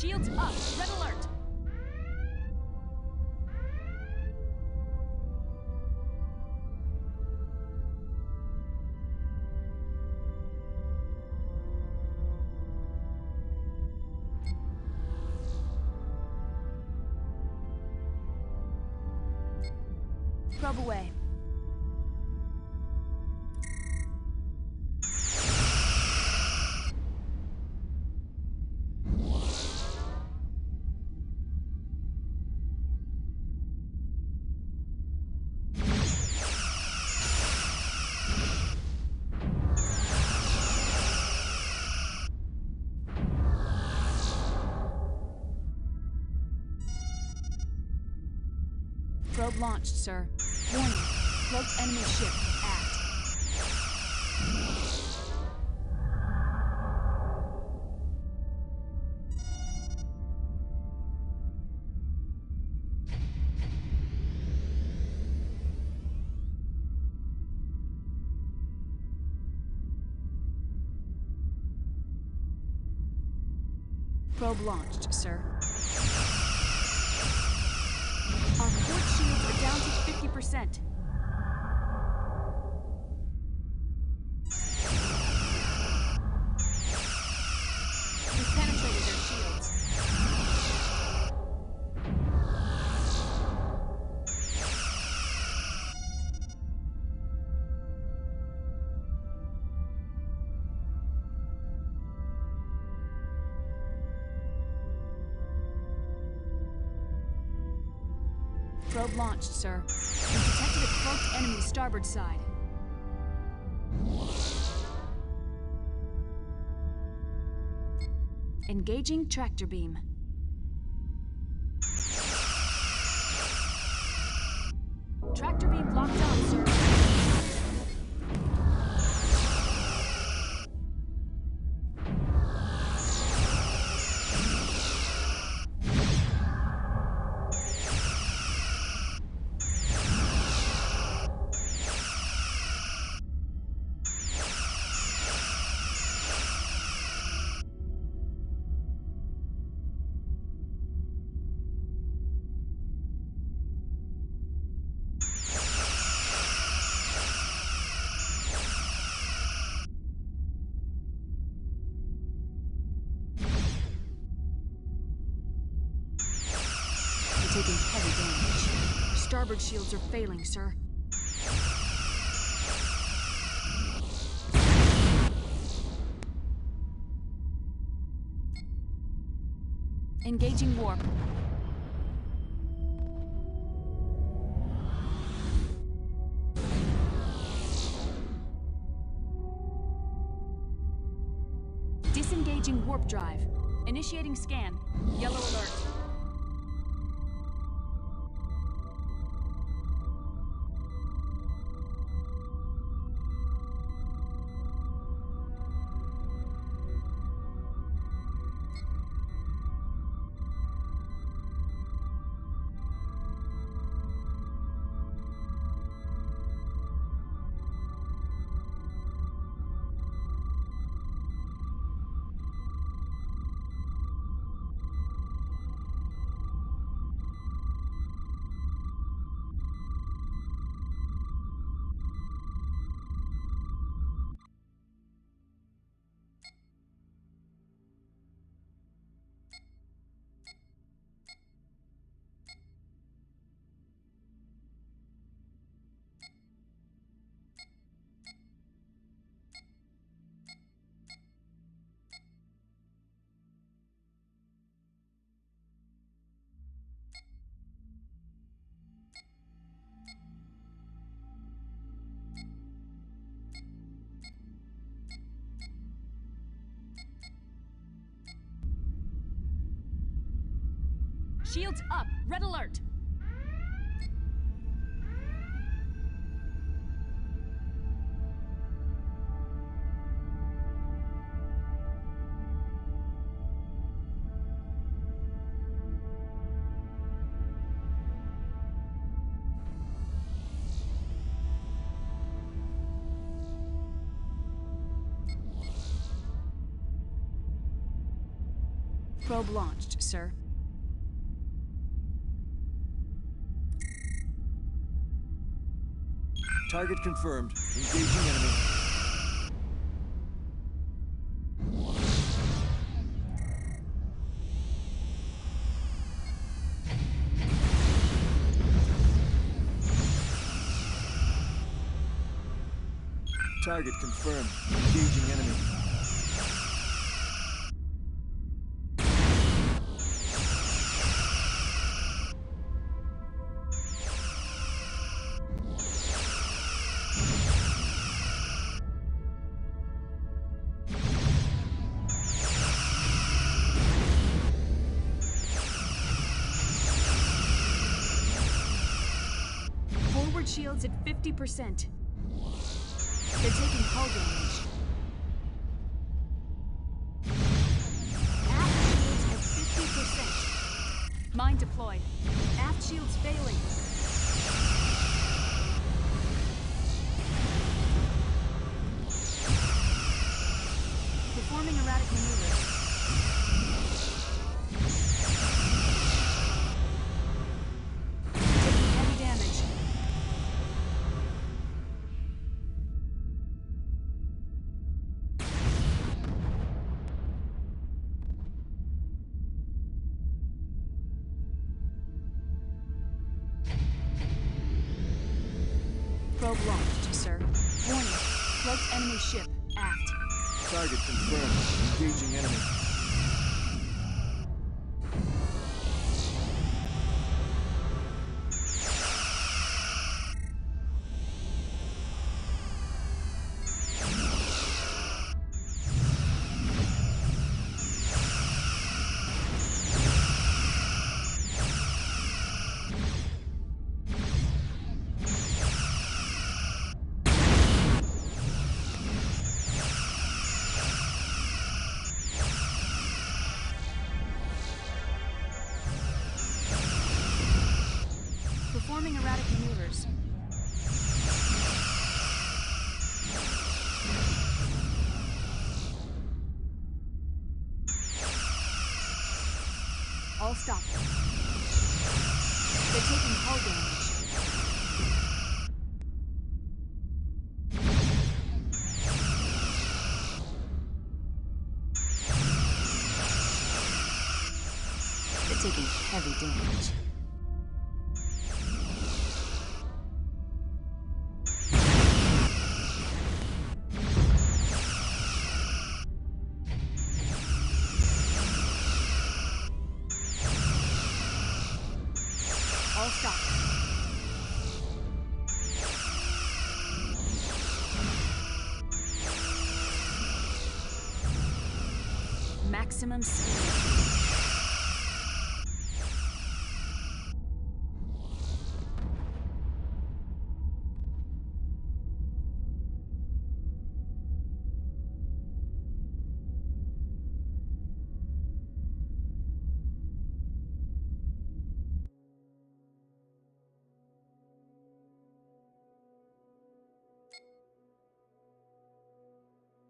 Shields up. Red alert. Probe away. Probe launched, sir. Warning. Cloaked enemy ship at. Probe launched, sir. Our shields are down to 50%. Probe launched, sir. We detected a cloaked enemy starboard side. Engaging tractor beam. Taking heavy damage. Starboard shields are failing, sir. Engaging warp. Disengaging warp drive. Initiating scan. Yellow alert. Shields up! Red alert! Probe launched, sir. Target confirmed. Engaging enemy. Target confirmed. Engaging enemy. Shields at 50%. They're taking hull damage. Aft shields at 50%. Mine deployed. Aft shields failing. Performing erratic maneuvers. Probe launched, sir. Warning. Cloaked enemy ship. Aft. Target confirmed. Engaging enemy. Performing erratic maneuvers. All stop. They're taking hull damage. Maximum speed.